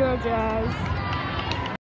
Bir jazz.